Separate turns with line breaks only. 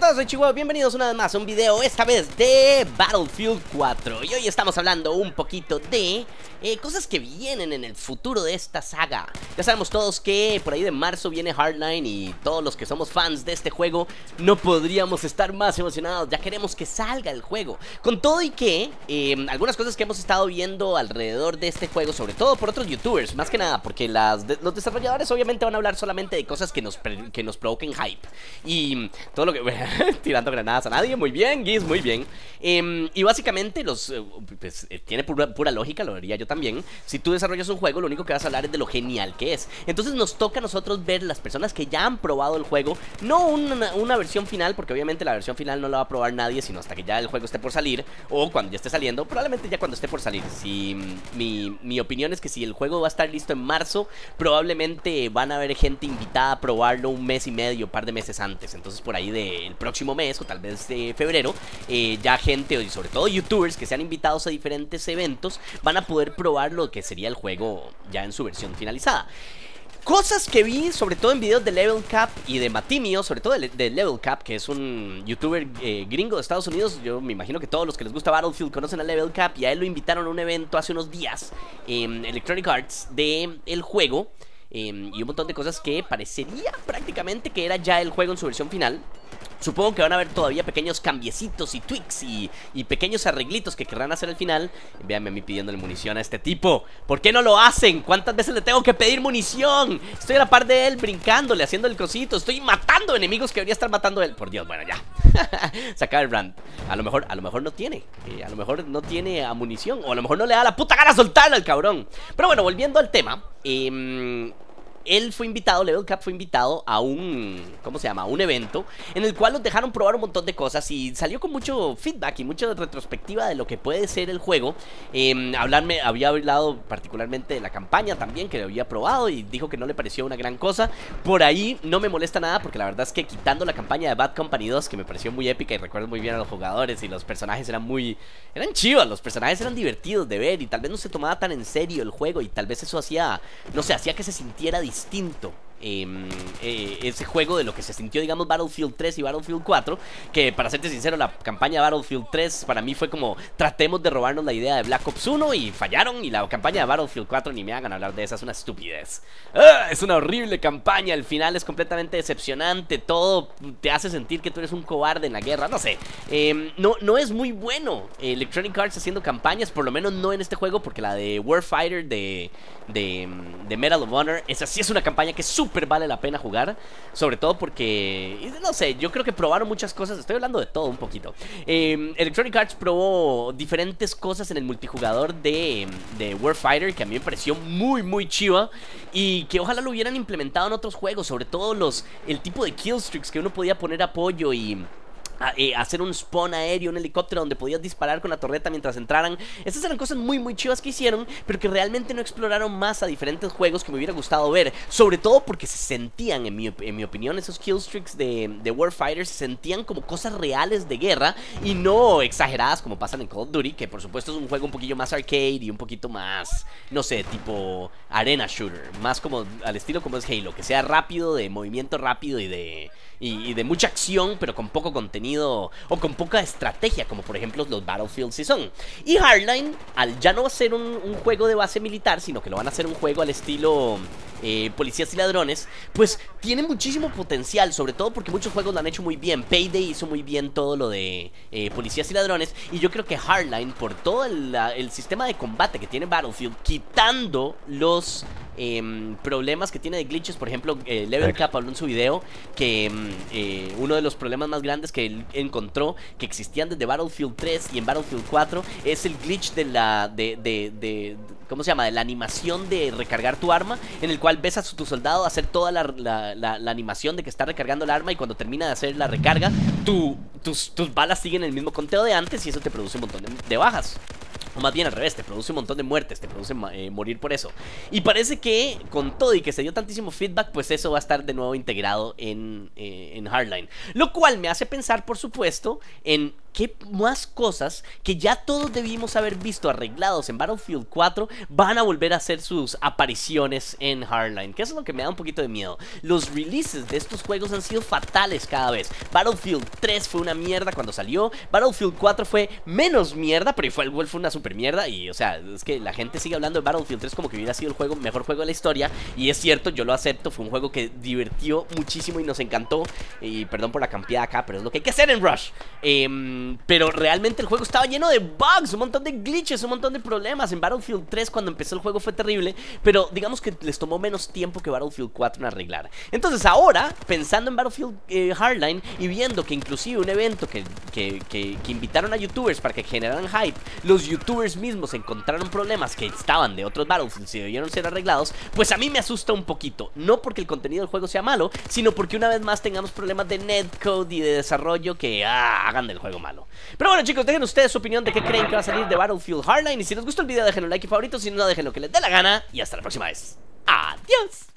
todos, soy Chihuahua, bienvenidos una vez más a un video, esta vez de Battlefield 4 Y hoy estamos hablando un poquito de eh, cosas que vienen en el futuro de esta saga. Ya sabemos todos que por ahí de marzo viene Hardline y todos los que somos fans de este juego No podríamos estar más emocionados, ya queremos que salga el juego. Con todo y que, eh, algunas cosas que hemos estado viendo alrededor de este juego, sobre todo por otros youtubers Más que nada, porque los desarrolladores obviamente van a hablar solamente de cosas que nos, que nos provoquen hype. Y todo lo que... tirando granadas a nadie, muy bien, Giz, muy bien em, Y básicamente los... Eh, pues, tiene pura, pura lógica, lo diría yo también, si tú desarrollas un juego, lo único que vas a hablar es de lo genial que es. Entonces nos toca a nosotros ver las personas que ya han probado el juego, no una, versión final, porque obviamente la versión final no la va a probar nadie, sino hasta que ya el juego esté por salir, o cuando ya esté saliendo, probablemente ya cuando esté por salir. Si mi, mi opinión es que si el juego va a estar listo en marzo, probablemente van a haber gente invitada a probarlo un mes y medio, un par de meses antes. Entonces por ahí del próximo mes, o tal vez de febrero, eh, ya gente, y sobre todo youtubers que sean invitados a diferentes eventos, van a poder probar lo que sería el juego ya en su versión finalizada. Cosas que vi, sobre todo en videos de Level Cap y de Matimio, sobre todo de, Level Cap, que es un youtuber eh, gringo de Estados Unidos. Yo me imagino que todos los que les gusta Battlefield conocen a Level Cap y a él lo invitaron a un evento hace unos días en Electronic Arts de el juego. Em, y un montón de cosas que parecería prácticamente que era ya el juego en su versión final. Supongo que van a haber todavía pequeños cambiecitos y tweaks y, pequeños arreglitos que querrán hacer al final. Véanme a mí pidiéndole munición a este tipo. ¿Por qué no lo hacen? ¿Cuántas veces le tengo que pedir munición? Estoy a la par de él brincándole, haciendo el cosito. Estoy matando enemigos que debería estar matando él. Por Dios, bueno, ya. Sacar el brand. A lo mejor, a lo mejor no tiene. Eh, a lo mejor no tiene munición. O a lo mejor no le da la puta gana soltarlo al cabrón. Pero bueno, volviendo al tema. Eh, él fue invitado, Level Cap fue invitado a un, ¿cómo se llama? A un evento en el cual nos dejaron probar un montón de cosas y salió con mucho feedback y mucha retrospectiva de lo que puede ser el juego. Eh, hablarme, había hablado particularmente de la campaña también que había probado y dijo que no le pareció una gran cosa. Por ahí no me molesta nada porque la verdad es que quitando la campaña de Bad Company 2 que me pareció muy épica y recuerdo muy bien a los jugadores y los personajes eran muy, eran chivas, los personajes eran divertidos de ver y tal vez no se tomaba tan en serio el juego y tal vez eso hacía, no sé, hacía que se sintiera distinto Em, eh, ese juego de lo que se sintió, digamos, Battlefield 3 y Battlefield 4. Que para serte sincero, la campaña Battlefield 3 para mí fue como tratemos de robarnos la idea de Black Ops 1 y fallaron. Y la campaña de Battlefield 4 ni me hagan hablar de esa, es una estupidez. ¡Ah! Es una horrible campaña, el final es completamente decepcionante. Todo te hace sentir que tú eres un cobarde en la guerra, no sé. Em, no, no es muy bueno Electronic Arts haciendo campañas, por lo menos no en este juego, porque la de Warfighter de, de, Medal of Honor, esa sí es una campaña que es súper vale la pena jugar. Sobre todo porque, no sé, yo creo que probaron muchas cosas. Estoy hablando de todo un poquito. Em, Electronic Arts probó diferentes cosas en el multijugador de, de Warfighter que a mí me pareció muy, muy chiva. Y que ojalá lo hubieran implementado en otros juegos. Sobre todo los el tipo de killstreaks que uno podía poner apoyo y eh, hacer un spawn aéreo, un helicóptero donde podías disparar con la torreta mientras entraran. Estas eran cosas muy muy chivas que hicieron, pero que realmente no exploraron más a diferentes juegos que me hubiera gustado ver. Sobre todo porque se sentían, en mi, en mi opinión, esos killstreaks de, de Warfighter se sentían como cosas reales de guerra y no exageradas como pasan en Call of Duty, que por supuesto es un juego un poquillo más arcade y un poquito más, no sé, tipo arena shooter, más como al estilo como es Halo, que sea rápido, de movimiento rápido y de y, de mucha acción, pero con poco contenido o con poca estrategia, como por ejemplo los Battlefield si son. Y Hardline, al ya no ser un, juego de base militar, sino que lo van a hacer un juego al estilo eh, Policías y Ladrones, pues tiene muchísimo potencial, sobre todo porque muchos juegos lo han hecho muy bien. Payday hizo muy bien todo lo de eh, Policías y Ladrones, y yo creo que Hardline, por todo el, el sistema de combate que tiene Battlefield, quitando los Em, problemas que tiene de glitches. Por ejemplo, eh, Level Cap habló en su video que em, eh, uno de los problemas más grandes que él encontró que existían desde Battlefield 3 y en Battlefield 4 es el glitch de la. de, de, de ¿Cómo se llama? De la animación de recargar tu arma, en el cual ves a tu soldado hacer toda la, animación de que está recargando el arma y cuando termina de hacer la recarga, tu, tus, tus balas siguen el mismo conteo de antes y eso te produce un montón de bajas. O más bien al revés, te produce un montón de muertes, te produce eh, morir por eso. Y parece que con todo y que se dio tantísimo feedback, pues eso va a estar de nuevo integrado en, eh, en Hardline. Lo cual me hace pensar, por supuesto, en qué más cosas que ya todos debimos haber visto arreglados en Battlefield 4 van a volver a hacer sus apariciones en Hardline, que es lo que me da un poquito de miedo. Los releases de estos juegos han sido fatales cada vez. Battlefield 3 fue una mierda cuando salió, Battlefield 4 fue menos mierda, pero igual fue una super mierda y o sea, es que la gente sigue hablando de Battlefield 3 como que hubiera sido el juego mejor juego de la historia y es cierto, yo lo acepto, fue un juego que divirtió muchísimo y nos encantó y perdón por la campeada acá, pero es lo que hay que hacer en Rush. Eh, pero realmente el juego estaba lleno de bugs, un montón de glitches, un montón de problemas. En Battlefield 3 cuando empezó el juego fue terrible, pero digamos que les tomó menos tiempo que Battlefield 4 en arreglar. Entonces ahora, pensando en Battlefield eh, Hardline y viendo que inclusive un evento que, que, que, invitaron a youtubers para que generaran hype, los youtubers mismos encontraron problemas que estaban de otros Battlefields y debieron ser arreglados, pues a mí me asusta un poquito. No porque el contenido del juego sea malo, sino porque una vez más tengamos problemas de netcode y de desarrollo que ah, hagan del juego Pero bueno chicos, dejen ustedes su opinión de qué creen que va a salir de Battlefield Hardline. Y si les gustó el video dejen un like y favorito, si no dejen lo que les dé la gana. Y hasta la próxima vez, adiós